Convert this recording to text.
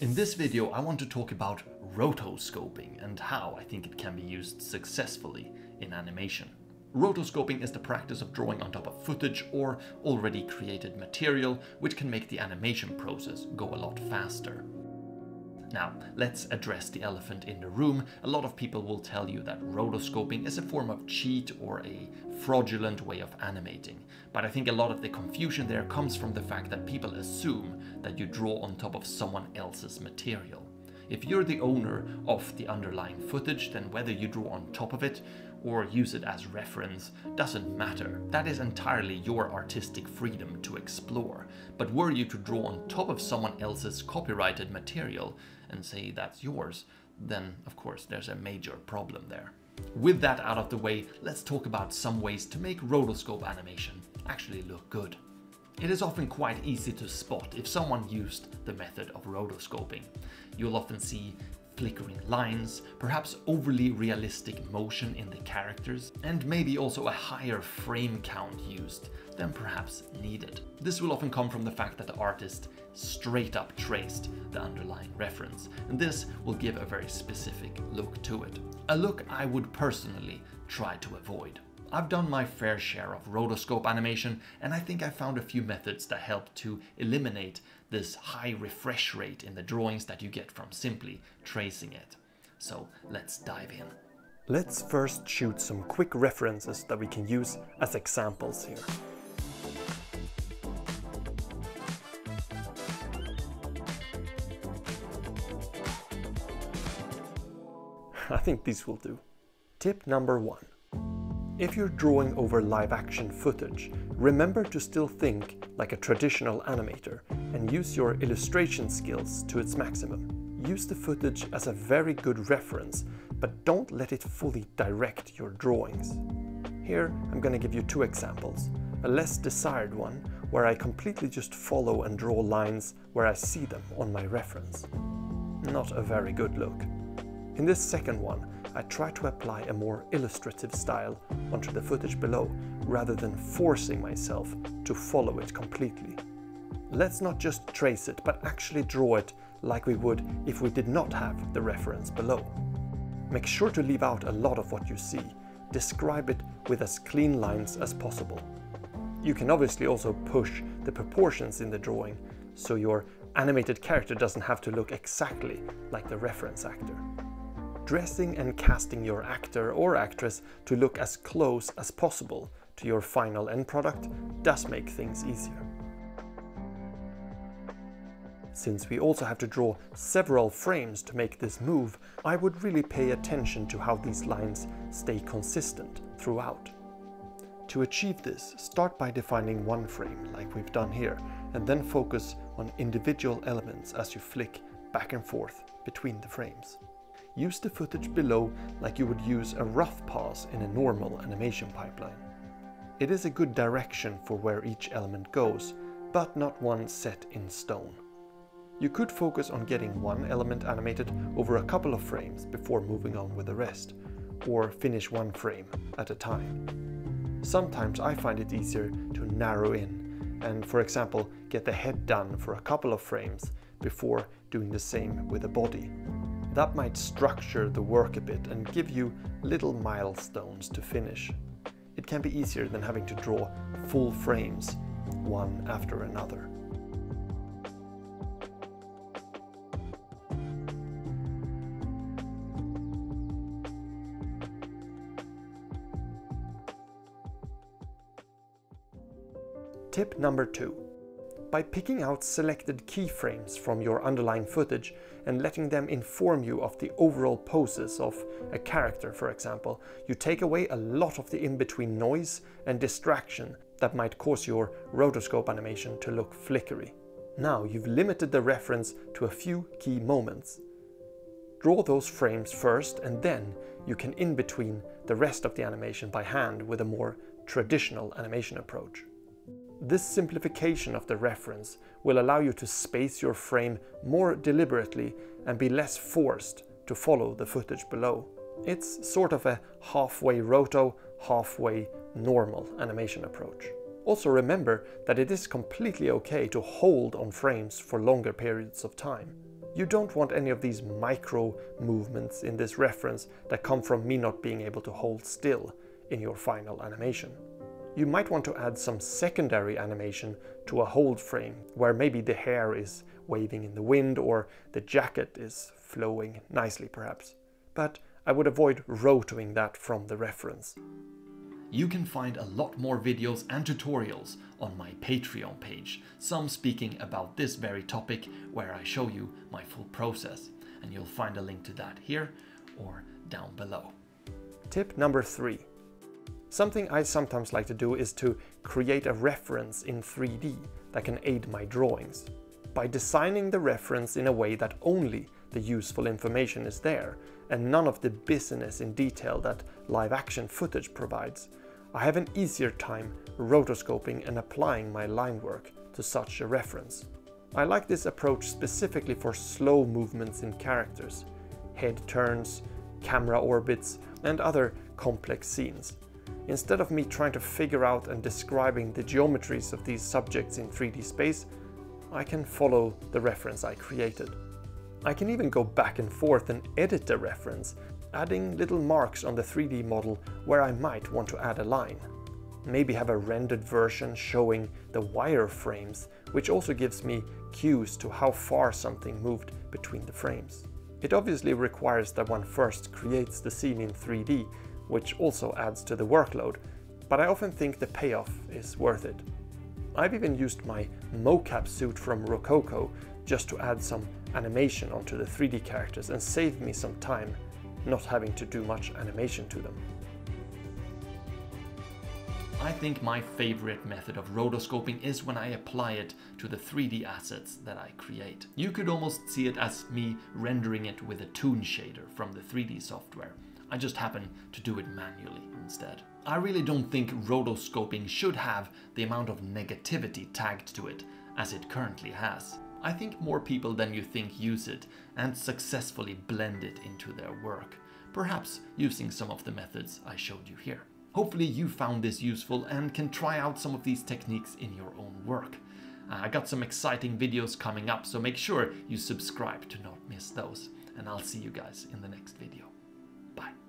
In this video I want to talk about rotoscoping and how I think it can be used successfully in animation. Rotoscoping is the practice of drawing on top of footage or already created material which can make the animation process go a lot faster. Now, let's address the elephant in the room. A lot of people will tell you that rotoscoping is a form of cheat or a fraudulent way of animating. But I think a lot of the confusion there comes from the fact that people assume that you draw on top of someone else's material. If you're the owner of the underlying footage, then whether you draw on top of it or use it as reference doesn't matter. That is entirely your artistic freedom to explore. But were you to draw on top of someone else's copyrighted material and say that's yours, then of course there's a major problem there. With that out of the way, let's talk about some ways to make rotoscope animation actually look good. It is often quite easy to spot if someone used the method of rotoscoping. You'll often see flickering lines, perhaps overly realistic motion in the characters, and maybe also a higher frame count used than perhaps needed. This will often come from the fact that the artist straight up traced the underlying reference, and this will give a very specific look to it. A look I would personally try to avoid. I've done my fair share of rotoscope animation and I think I found a few methods that help to eliminate this high refresh rate in the drawings that you get from simply tracing it. So let's dive in. Let's first shoot some quick references that we can use as examples here. I think these will do. Tip number one. If you're drawing over live action footage, remember to still think like a traditional animator and use your illustration skills to its maximum. Use the footage as a very good reference, but don't let it fully direct your drawings. Here I'm going to give you two examples. A less desired one, where I completely just follow and draw lines where I see them on my reference. Not a very good look. In this second one, I try to apply a more illustrative style onto the footage below, rather than forcing myself to follow it completely. Let's not just trace it, but actually draw it like we would if we did not have the reference below. Make sure to leave out a lot of what you see. Describe it with as clean lines as possible. You can obviously also push the proportions in the drawing, so your animated character doesn't have to look exactly like the reference actor dressing and casting your actor or actress to look as close as possible to your final end product does make things easier. Since we also have to draw several frames to make this move, I would really pay attention to how these lines stay consistent throughout. To achieve this, start by defining one frame, like we've done here, and then focus on individual elements as you flick back and forth between the frames use the footage below like you would use a rough pass in a normal animation pipeline. It is a good direction for where each element goes, but not one set in stone. You could focus on getting one element animated over a couple of frames before moving on with the rest, or finish one frame at a time. Sometimes I find it easier to narrow in and, for example, get the head done for a couple of frames before doing the same with the body that might structure the work a bit and give you little milestones to finish. It can be easier than having to draw full frames, one after another. Tip number two by picking out selected keyframes from your underlying footage and letting them inform you of the overall poses of a character, for example, you take away a lot of the in-between noise and distraction that might cause your rotoscope animation to look flickery. Now you've limited the reference to a few key moments. Draw those frames first and then you can in-between the rest of the animation by hand with a more traditional animation approach. This simplification of the reference will allow you to space your frame more deliberately and be less forced to follow the footage below. It's sort of a halfway roto, halfway normal animation approach. Also remember that it is completely okay to hold on frames for longer periods of time. You don't want any of these micro movements in this reference that come from me not being able to hold still in your final animation. You might want to add some secondary animation to a hold frame, where maybe the hair is waving in the wind or the jacket is flowing nicely perhaps. But I would avoid rotoing that from the reference. You can find a lot more videos and tutorials on my Patreon page, some speaking about this very topic where I show you my full process. And you'll find a link to that here or down below. Tip number three. Something I sometimes like to do is to create a reference in 3D that can aid my drawings. By designing the reference in a way that only the useful information is there and none of the business in detail that live action footage provides, I have an easier time rotoscoping and applying my line work to such a reference. I like this approach specifically for slow movements in characters, head turns, camera orbits and other complex scenes. Instead of me trying to figure out and describing the geometries of these subjects in 3D space, I can follow the reference I created. I can even go back and forth and edit the reference, adding little marks on the 3D model where I might want to add a line. Maybe have a rendered version showing the wireframes, which also gives me cues to how far something moved between the frames. It obviously requires that one first creates the scene in 3D, which also adds to the workload, but I often think the payoff is worth it. I've even used my mocap suit from Rokoko just to add some animation onto the 3D characters and save me some time not having to do much animation to them. I think my favorite method of rotoscoping is when I apply it to the 3D assets that I create. You could almost see it as me rendering it with a toon shader from the 3D software. I just happen to do it manually instead. I really don't think rotoscoping should have the amount of negativity tagged to it as it currently has. I think more people than you think use it and successfully blend it into their work, perhaps using some of the methods I showed you here. Hopefully you found this useful and can try out some of these techniques in your own work. Uh, I got some exciting videos coming up, so make sure you subscribe to not miss those. And I'll see you guys in the next video. Bye.